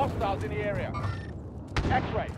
Hostiles in the area. X-ray.